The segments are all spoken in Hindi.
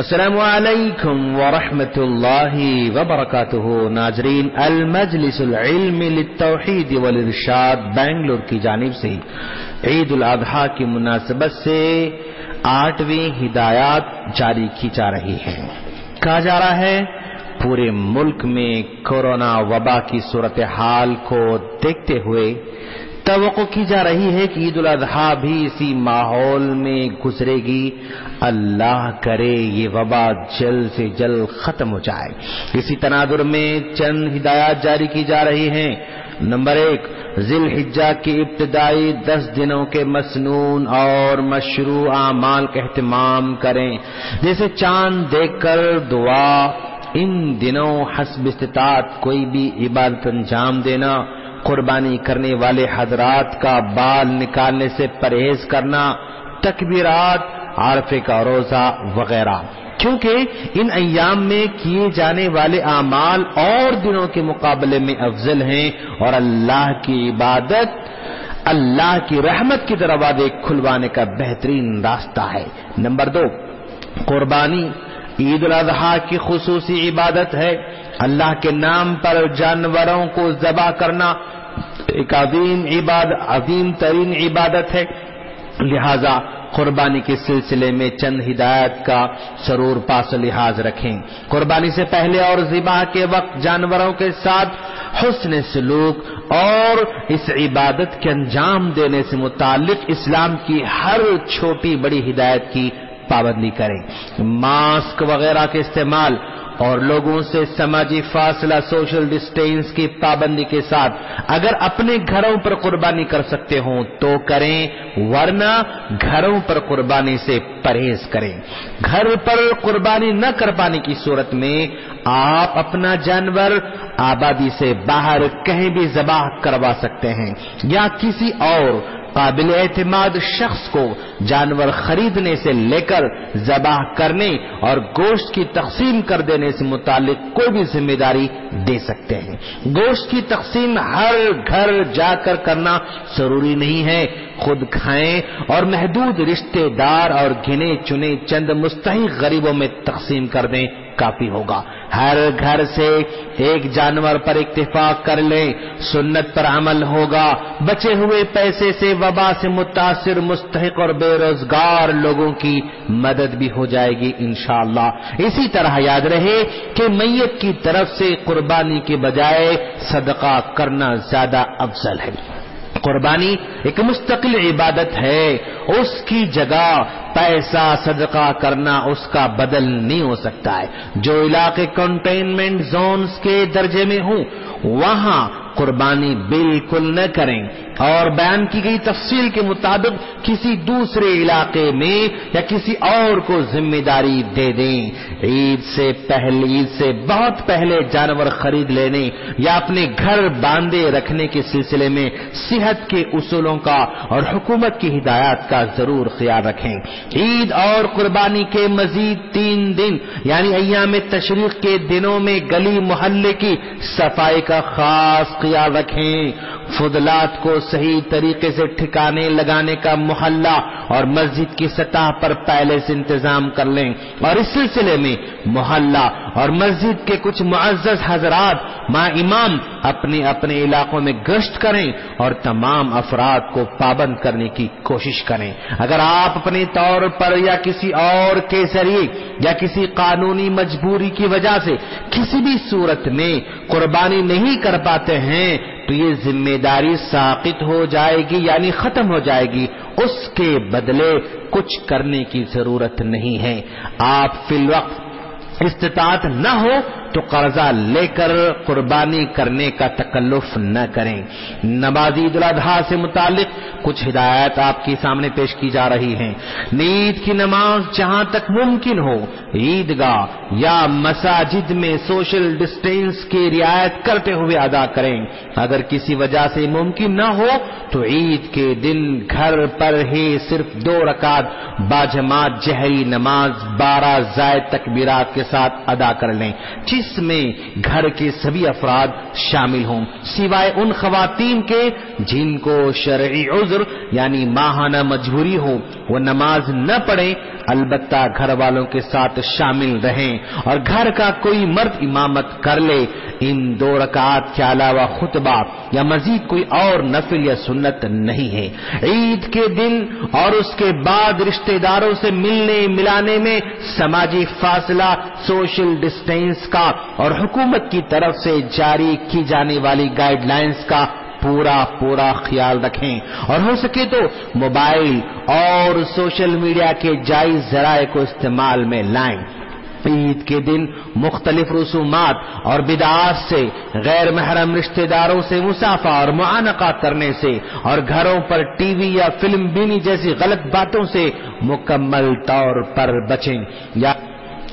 असलकम वरहमतुल्लाहि वबरकातुहू नाजरीन अल मजलिसुल इल्म तोहीद वल इरशाद बेंगलुरु की जानिब से ईद उल अजहा की मुनासबत से आठवीं हिदायत जारी की जा रही है कहा जा रहा है पूरे मुल्क में कोरोना वबा की सूरत हाल को देखते हुए तो की जा रही है कि ईद उल अजहा भी इसी माहौल में गुजरेगी। अल्लाह करे ये वबा जल्द से जल्द खत्म हो जाए। इसी तनादुर में चंद हिदायत जारी की जा रही हैं। नंबर एक जिल हिज्जा की इब्तदाई दस दिनों के मसनून और मशरू आमाल का अहतमाम करें। जैसे चाँद देखकर दुआ, इन दिनों हसब इस्तात कोई भी इबादत अंजाम देना कुर्बानी करने वाले हजरात का बाल निकालने से परहेज करना, तकबीरात, आरफे का रोजा वगैरह। क्योंकि इन अयाम में किए जाने वाले अमाल और दिनों के मुकाबले में अफजल हैं और अल्लाह की इबादत, अल्लाह की रहमत की दरवाजे खुलवाने का बेहतरीन रास्ता है। नंबर दो, कुर्बानी ईद अजहा की खसूसी इबादत है। अल्लाह के नाम पर जानवरों को जबा करना एक अजीम इबाद, अजीम तरीन इबादत है। लिहाजा कुर्बानी के सिलसिले में चंद हिदायत का ज़रूर पास लिहाज रखें। कुर्बानी से पहले और जिबा के वक्त जानवरों के साथ हुस्न सलूक और इस इबादत के अंजाम देने से मुतालिक इस्लाम की हर छोटी बड़ी हिदायत की पाबंदी करें। मास्क वगैरह के इस्तेमाल और लोगों से समाजी फासला सोशल डिस्टेंस की पाबंदी के साथ अगर अपने घरों पर कुर्बानी कर सकते हो तो करें, वरना घरों पर कुर्बानी से परहेज करें। घर पर कुर्बानी न कर पाने की सूरत में आप अपना जानवर आबादी से बाहर कहीं भी जबाह करवा सकते हैं, या किसी और काबिल एतमाद शख्स को जानवर खरीदने से लेकर जबाह करने और गोश्त की तकसीम कर देने से मुतालिक कोई भी ज़िम्मेदारी दे सकते हैं। गोश्त की तकसीम हर घर जाकर करना ज़रूरी नहीं है। खुद खाएँ और महदूद रिश्तेदार और गिने चुने चंद मुस्तक गरीबों में तकसीम कर दें, काफ़ी होगा। हर घर से एक जानवर पर इतफाक कर ले, सुन्नत पर अमल होगा। बचे हुए पैसे से वबा से मुतासर मुस्तक और बेरोजगार लोगों की मदद भी हो जाएगी इनशाला इसी तरह याद रहे कि मैयत की तरफ़ से कुर्बानी के बजाय सदका करना ज़्यादा अफजल है। कुर्बानी एक मुस्तकिल इबादत है। उसकी जगह पैसा सदका करना, उसका बदल नहीं हो सकता है। जो इलाके कंटेनमेंट जोन्स के दर्जे में हूँ, वहाँ कुर्बानी बिल्कुल न करें। और बयान की गई तफसील के मुताबिक किसी दूसरे इलाके में या किसी और को ज़िम्मेदारी दे दें। ईद से पहले, ईद से बहुत पहले जानवर खरीद लेने या अपने घर बांधे रखने के सिलसिले में सेहत के उसूलों का और हुकूमत की हिदायत का ज़रूर ख्याल रखें। ईद और कुर्बानी के मजीद तीन दिन, यानी अयाम तशरीक के दिनों में गली मोहल्ले की सफ़ाई का खास ख्याल रखें। फुदलात को सही तरीके से ठिकाने लगाने का मोहल्ला और मस्जिद की सतह पर पहले से इंतज़ाम कर लें। और इस सिलसिले में मोहल्ला और मस्जिद के कुछ मुआजस हजरात माँ इमाम अपने अपने इलाकों में गश्त करें और तमाम अफराद को पाबंद करने की कोशिश करें। अगर आप अपने तौर पर या किसी और के ज़रिए या किसी कानूनी मजबूरी की वजह से किसी भी सूरत में कुर्बानी नहीं कर पाते हैं तो ये ज़िम्मेदारी साकित हो जाएगी, यानी खत्म हो जाएगी। उसके बदले कुछ करने की ज़रूरत नहीं है। आप फिलवक्त इस्तात न हो तो कर्जा लेकर कुर्बानी करने का तकल्लुफ न करें। नमाज़ ईद अजहा से मुतालिक कुछ हिदायत आपके सामने पेश की जा रही हैं। नींद की नमाज़ जहाँ तक मुमकिन हो, ईदगाह या मसाजिद में सोशल डिस्टेंस की रियायत करते हुए अदा करें। अगर किसी वजह से मुमकिन न हो तो ईद के दिन घर पर ही सिर्फ़ दो रकात बाजमात जहरी नमाज़ बारह जायद तकबीरात के साथ अदा कर लें। जिसमें घर के सभी अफराद शामिल हों, सिवाय उन खातन के जिनको शर्य उज्र, यानी माहाना मजबूरी हो वो नमाज़ न पढ़े, अलबत्ता घर वालों के साथ शामिल रहें और घर का कोई मर्द इमामत कर ले। इन दो रकात के अलावा खुतबा या मजीद कोई और नफिल या सुन्नत नहीं है। ईद के दिन और उसके बाद रिश्तेदारों से मिलने मिलाने में समाजी फासला, सोशल डिस्टेंस का और हुकूमत की तरफ़ से जारी की जाने वाली गाइडलाइंस का पूरा पूरा ख्याल रखें। और हो सके तो मोबाइल और सोशल मीडिया के जायज़ जराए को इस्तेमाल में लाएँ। ईद के दिन मुख्तलिफ़ रसूमात और बिदात से गैर महरम रिश्तेदारों से मुसाफा और मुआनका करने से और घरों पर टीवी या फ़िल्म बीनी जैसी गलत बातों से मुकम्मल तौर पर बचें। या,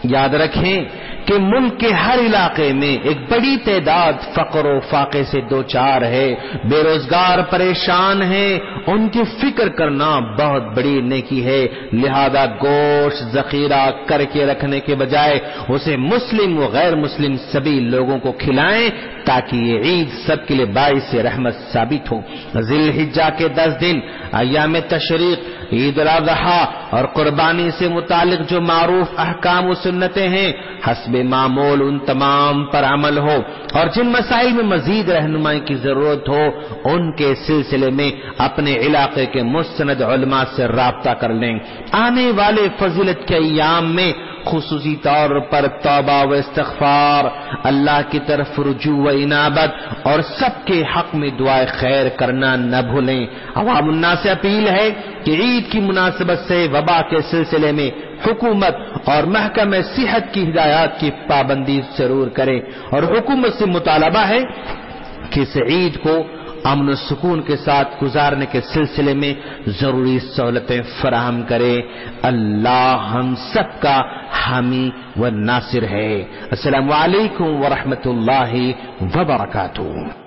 याद रखें कि मुल्क के हर इलाके में एक बड़ी तादाद फकर, फाके से दो चार है। बेरोजगार, परेशान है। उनकी फ़िक्र करना बहुत बड़ी नेकी है। लिहाजा गोश्त, जखीरा करके रखने के बजाय उसे मुस्लिम व गैर मुस्लिम सभी लोगों को खिलाएँ ताकि ये ईद सबके लिए बाईस रहमत साबित हो। जिल हिज्जा के दस दिन अयाम तशरीक ईद अजहा और कुर्बानी से मुतालिक जो मारूफ अहकाम सुन्नते हैं हसब मामूल उन तमाम पर अमल हो। और जिन मसाइल में मजीद रहनुमाई की ज़रूरत हो, उनके सिलसिले में अपने इलाके के मुस्ंद से रबता कर लें। आने वाले फजीलत के अयाम में खसूसी तौर पर तोबा व इस्तफार अल्लाह की तरफ़ रुजू व इनाबत और सबके हक में दुआ खैर करना न भूलें। अवामुन्ना से अपील है कि ईद की मुनासिबत से वबा के सिलसिले में हुकूमत और महकम सेहत की हिदायत की पाबंदी ज़रूर करें। और हुकूमत से मुतालबा है कि इस ईद को अमन सुकून के साथ गुजारने के सिलसिले में ज़रूरी सहूलतें फराहम करे। अल्लाह हम सबका हामी व नासिर है। असल वरहमत ला वबरकातुहू